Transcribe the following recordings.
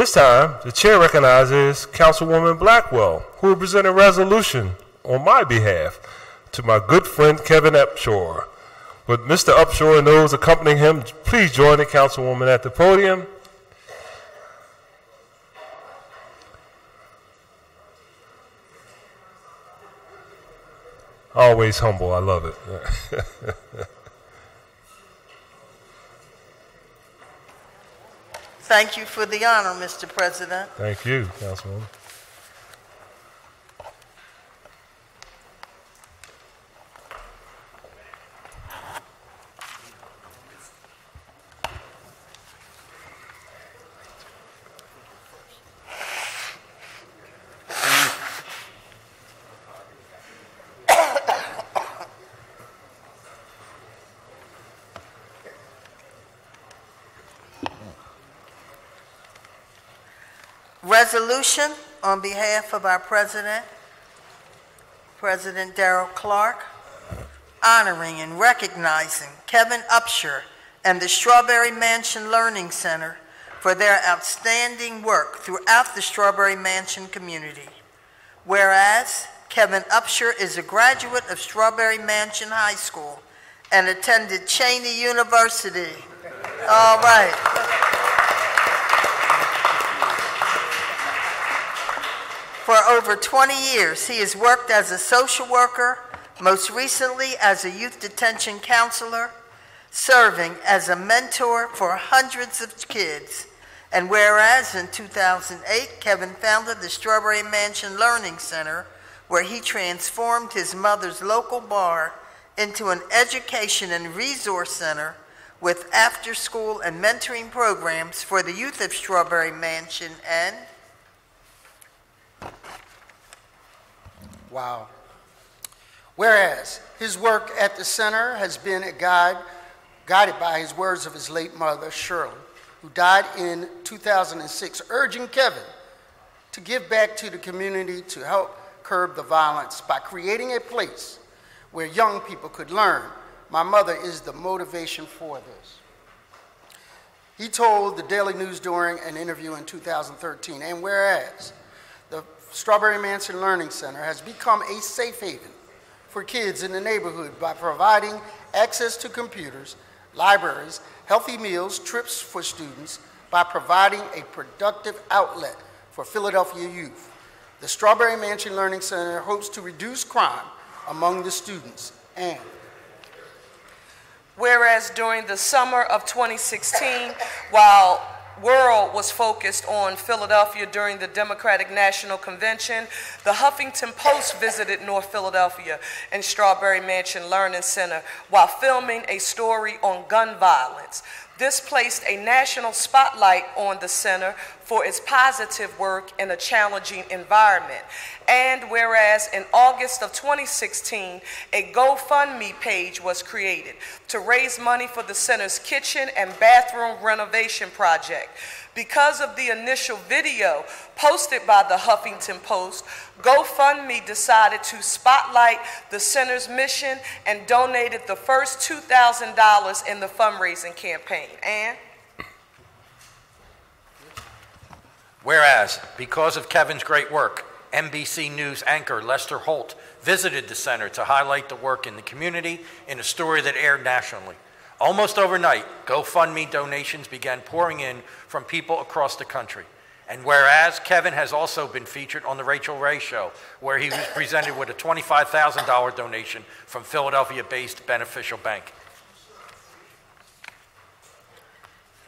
This time, the chair recognizes Councilwoman Blackwell, who will present a resolution on my behalf to my good friend Kevin Upshur. With Mr. Upshur and those accompanying him, please join the Councilwoman at the podium. Always humble, I love it. Thank you for the honor, Mr. President. Thank you, Councilwoman. Resolution on behalf of our president, President Darrell Clarke, honoring and recognizing Kevin Upshur and the Strawberry Mansion Learning Center for their outstanding work throughout the Strawberry Mansion community. Whereas Kevin Upshur is a graduate of Strawberry Mansion High School and attended Cheyney University. All right. Over 20 years, he has worked as a social worker, most recently as a youth detention counselor, serving as a mentor for hundreds of kids. And whereas in 2008, Kevin founded the Strawberry Mansion Learning Center, where he transformed his mother's local bar into an education and resource center with after school and mentoring programs for the youth of Strawberry Mansion and Wow. Whereas his work at the center has been a guide, guided by his words of his late mother, Shirley, who died in 2006, urging Kevin to give back to the community to help curb the violence by creating a place where young people could learn. My mother is the motivation for this. He told the Daily News during an interview in 2013, and whereas Strawberry Mansion Learning Center has become a safe haven for kids in the neighborhood by providing access to computers, libraries, healthy meals, trips for students, by providing a productive outlet for Philadelphia youth. The Strawberry Mansion Learning Center hopes to reduce crime among the students and Whereas during the summer of 2016, while world was focused on Philadelphia during the Democratic National Convention, the Huffington Post visited North Philadelphia and Strawberry Mansion Learning Center while filming a story on gun violence. This placed a national spotlight on the center for its positive work in a challenging environment. And whereas in August of 2016, a GoFundMe page was created to raise money for the center's kitchen and bathroom renovation project. Because of the initial video posted by the Huffington Post, GoFundMe decided to spotlight the center's mission and donated the first $2,000 in the fundraising campaign. And Whereas, because of Kevin's great work, NBC News anchor Lester Holt visited the center to highlight the work in the community in a story that aired nationally. Almost overnight, GoFundMe donations began pouring in from people across the country. And whereas Kevin has also been featured on The Rachael Ray Show, where he was presented with a $25,000 donation from Philadelphia based Beneficial Bank.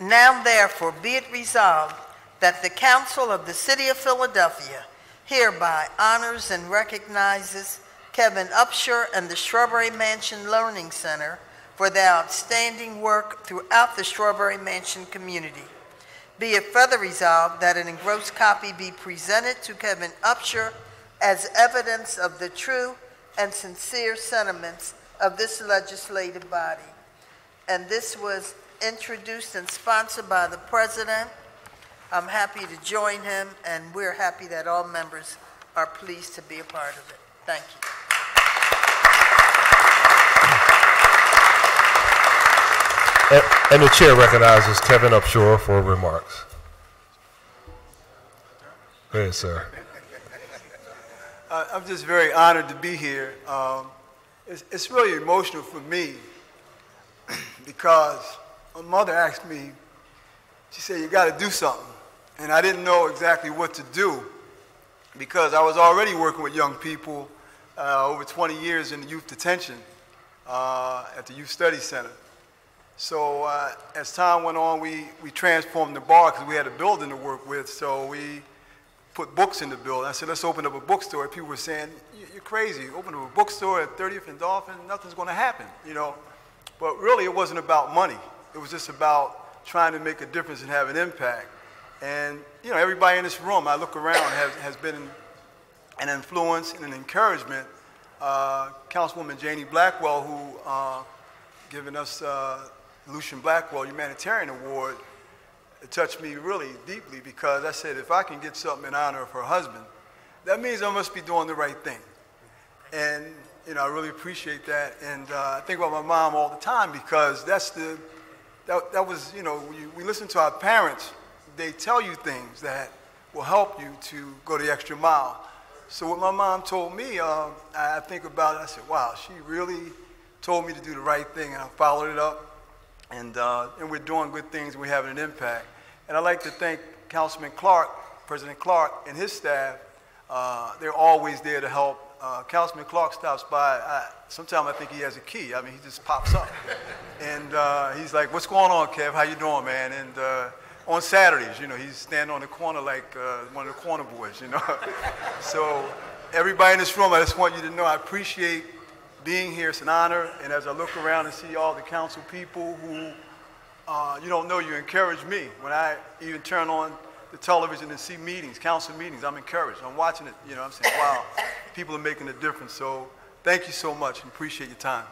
Now therefore be it resolved that the Council of the City of Philadelphia hereby honors and recognizes Kevin Upshur and the Strawberry Mansion Learning Center for their outstanding work throughout the Strawberry Mansion community. Be it further resolved that an engrossed copy be presented to Kevin Upshur as evidence of the true and sincere sentiments of this legislative body. And this was introduced and sponsored by the president. I'm happy to join him, and we're happy that all members are pleased to be a part of it. Thank you. And, the chair recognizes Kevin Upshur for remarks. Go ahead, sir. Uh, I'm just very honored to be here. Um, it's, it's really emotional for me because my mother asked me, she said, You got to do something. And I didn't know exactly what to do because I was already working with young people uh, over 20 years in the youth detention uh, at the Youth Study Center. So uh, as time went on, we, we transformed the bar because we had a building to work with. So we put books in the building. I said, let's open up a bookstore. People were saying, you're crazy. Open up a bookstore at 30th and Dolphin, nothing's going to happen, you know. But really, it wasn't about money. It was just about trying to make a difference and have an impact. And, you know, everybody in this room, I look around, has, has been an influence and an encouragement. Uh, Councilwoman Jannie Blackwell, who uh, given us uh, Lucien Blackwell Humanitarian Award, it touched me really deeply because I said, if I can get something in honor of her husband, that means I must be doing the right thing. And, you know, I really appreciate that. And uh, I think about my mom all the time because that's the, that, that was, you know, we, we listen to our parents, they tell you things that will help you to go the extra mile. So what my mom told me, uh, I think about it, I said, wow, she really told me to do the right thing, and I followed it up. And, uh, and we're doing good things, and we're having an impact. And I'd like to thank Councilman Clarke, President Clarke, and his staff. Uh, they're always there to help. Uh, Councilman Clarke stops by. Sometimes I think he has a key. I mean, he just pops up. and uh, he's like, what's going on, Kev? How you doing, man? And uh, on Saturdays, you know, he's standing on the corner like uh, one of the corner boys, you know. so everybody in this room, I just want you to know I appreciate being here. It's an honor. And as I look around and see all the council people who uh, you don't know, you encourage me. When I even turn on the television and see meetings, council meetings, I'm encouraged. I'm watching it, you know, I'm saying, wow, people are making a difference. So thank you so much and appreciate your time.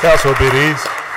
Councilor Biddies.